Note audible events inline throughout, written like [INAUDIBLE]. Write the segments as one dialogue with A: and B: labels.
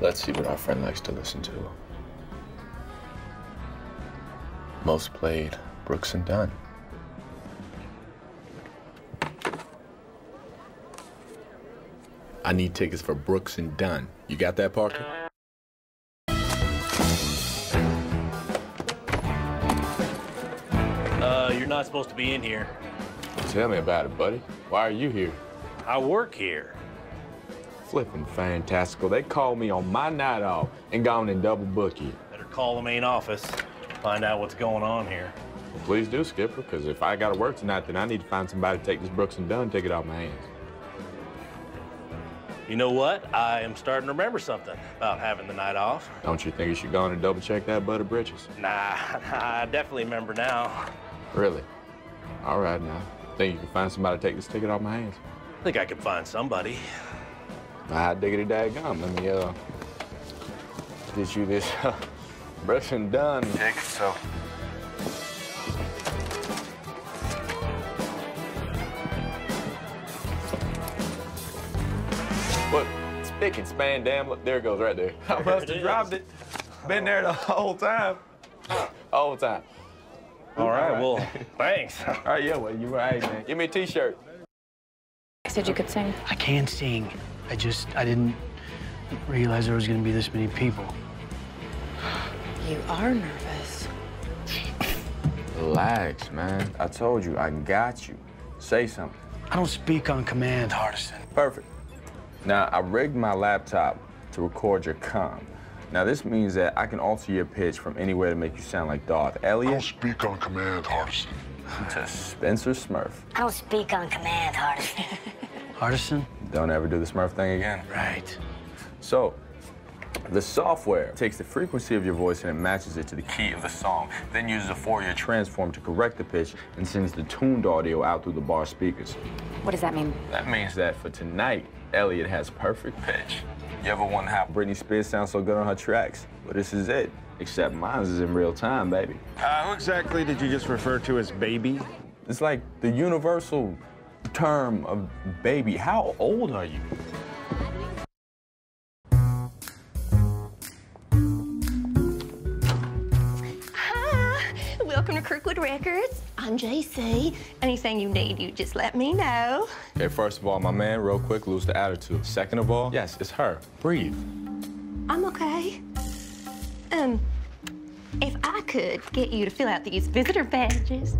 A: Let's see what our friend likes to listen to. Most played, Brooks and Dunn. I need tickets for Brooks and Dunn. You got that, Parker?
B: Uh, you're not supposed to be in here.
A: Tell me about it, buddy. Why are you here?
B: I work here.
A: Flipping fantastical. They called me on my night off and gone and double book you.
B: Better call the main office. Find out what's going on here.
A: Well, please do, Skipper, because if I got to work tonight, then I need to find somebody to take this Brooks and Dunn ticket off my hands.
B: You know what? I am starting to remember something about having the night off.
A: Don't you think you should go on and double check that butter britches?
B: Nah, [LAUGHS] I definitely remember now.
A: Really? All right, now. Think you can find somebody to take this ticket off my hands?
B: I think I can find somebody.
A: I diggity daggum. Let me, uh, get you this [LAUGHS] uh, Brooks and Dunn ticket, so. Look, spick and span, damn, look, there it goes right there. I must have dropped it. Been there the whole time. [LAUGHS] All the time.
B: All right, well, [LAUGHS] thanks.
A: All right, yeah, well, you're right, man. Give me a t-shirt.
C: I said you could sing.
D: I can sing. I just, I didn't realize there was gonna be this many people.
C: You are nervous.
A: Relax, man. I told you, I got you. Say something.
D: I don't speak on command, Hardison.
A: Perfect. Now, I rigged my laptop to record your comm. Now, this means that I can alter your pitch from anywhere to make you sound like Darth
E: I don't
A: Elliot
E: speak on command, Hardison.
A: to Spencer Smurf.
F: I don't speak on command, Hardison. [LAUGHS]
D: Hardison?
A: Don't ever do the Smurf thing again.
D: Right.
A: So, the software takes the frequency of your voice and it matches it to the key of the song, then uses a Fourier transform to correct the pitch and sends the tuned audio out through the bar speakers.
C: What does that mean?
A: That means that for tonight, Elliot has perfect pitch. You ever wonder how Britney Spears sounds so good on her tracks? Well, this is it. Except mine is in real time, baby.
G: Uh, who exactly did you just refer to as baby?
A: It's like the universal term of baby. How old are you?
H: Hi, welcome to Kirkwood Records. I'm JC. Anything you need, you just let me know.
A: Okay, first of all, my man, real quick, lose the attitude. Second of all, yes, it's her. Breathe.
H: I'm okay. Um, if I could get you to fill out these visitor badges.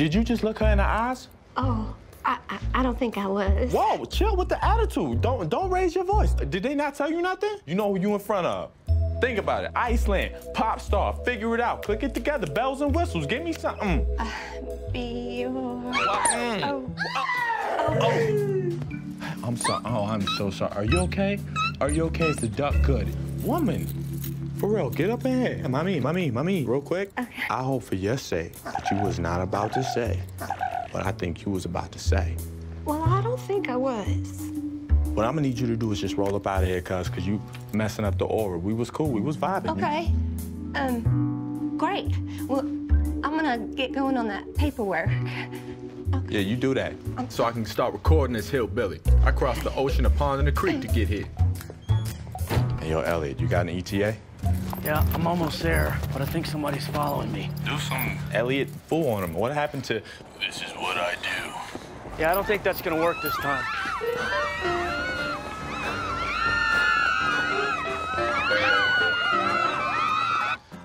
A: Did you just look her in the eyes?
H: Oh, I, I, I don't think I was.
A: Whoa, chill with the attitude. Don't don't raise your voice. Did they not tell you nothing? You know who you in front of. Think about it. Iceland, pop star, figure it out. Click it together. Bells and whistles. Give me something.
H: Be your...
A: Mm.
H: Oh.
A: I'm sorry. Oh, I'm so sorry. Are you okay? Are you okay? Is the duck good. Woman, for real, get up in here. Mommy, mommy, mommy, real quick. I hope for your sake that you was not about to say what I think you was about to say.
H: Well, I don't think I was.
A: What I'm gonna need you to do is just roll up out of here, cuz, cause you messing up the aura. We was cool, we was vibing.
H: Okay. Um, great. Well, I'm gonna get going on that paperwork. Okay.
A: Yeah, you do that. So I can start recording this hillbilly. I crossed the ocean, the pond, and the creek to get here. Hey, yo, Elliot, you got an ETA?
D: Yeah, I'm almost there, but I think somebody's following me.
A: Do some Elliot fool on him. What happened to this is what I do?
D: Yeah, I don't think that's gonna work this time.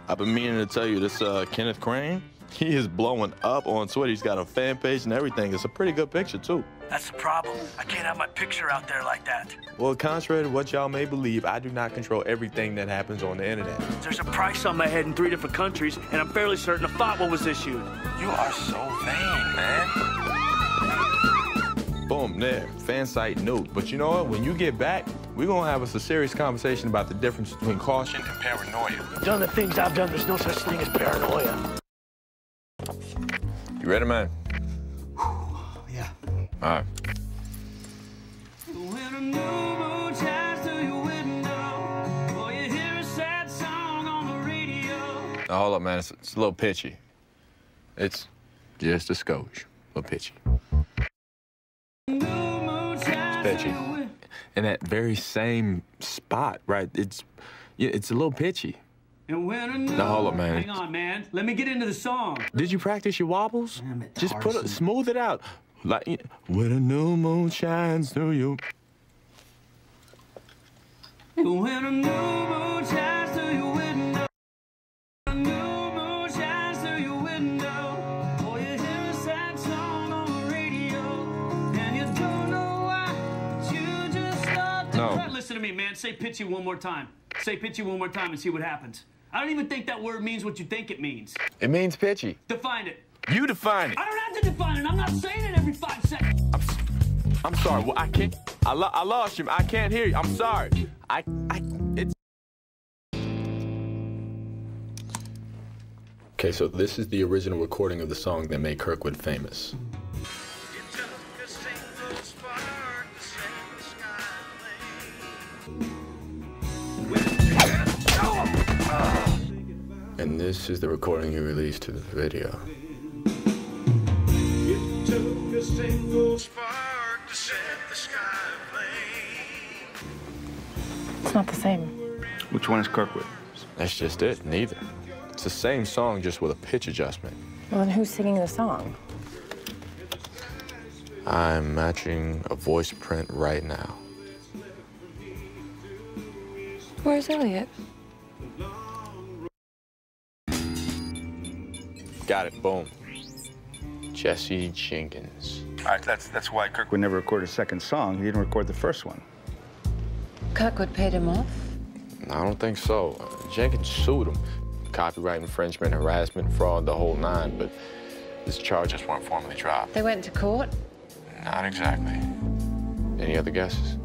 I: I've been meaning to tell you this, uh, Kenneth Crane, he is blowing up on Twitter. He's got a fan page and everything. It's a pretty good picture, too.
D: That's the problem. I can't have my picture out there like that.
A: Well, contrary to what y'all may believe, I do not control everything that happens on the internet.
D: There's a price on my head in three different countries, and I'm fairly certain a fatwa was issued.
A: You are so vain, man. Boom, there. Fan site nuke. But you know what? When you get back, we're gonna have us a serious conversation about the difference between caution and paranoia.
D: Done the things I've done, there's no such thing as paranoia.
A: You ready, man? All right. Now, hold up, man. It's, it's a little pitchy. It's just a skosh. A little pitchy. It's pitchy. in that very same spot, right? It's yeah, it's a little pitchy.
E: And when a.
A: Now, hold up, man.
E: Hang on, man. Let me get into the song.
A: Did you practice your wobbles?
E: Damn it,
A: Just put it, smooth it out. Like when a new moon shines through you.
E: When a new moon shines through your window, a new moon shines through your window, or you hear a sad song on the radio, and you don't know why, but you just start to
A: No.
E: cry. Listen to me, man. Say pitchy one more time. Say pitchy one more time and see what happens. I don't even think that word means what you think it means.
A: It means pitchy.
E: Define it.
A: You define it.
E: I don't have to define it. I'm not saying it every five seconds.
A: I'm, s- I'm sorry. Well, I can't. I, lo- I lost you. I can't hear you. I'm sorry. I. I. It's. Okay, so this is the original recording of the song that made Kirkwood famous. And this is the recording he released to the video.
C: It's not the same.
G: Which one is Kirkwood?
A: That's just it. Neither. It's the same song, just with a pitch adjustment.
C: Well, then who's singing the song?
A: I'm matching a voice print right now.
C: Where's Elliot?
A: Got it. Boom. Jesse Jenkins.
G: All right, that's that's why Kirkwood would never recorded a second song. He didn't record the first one.
C: Kirkwood paid him off?
A: I don't think so. Uh, Jenkins sued him. Copyright infringement, harassment, fraud, the whole nine, but his charges weren't formally dropped.
C: They went to court?
A: Not exactly. Any other guesses?